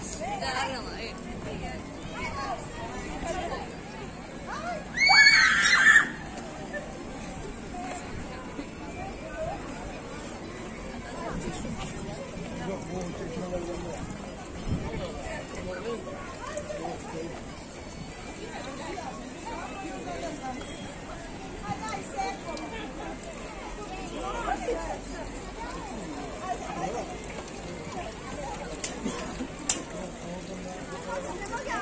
I don't like. look out.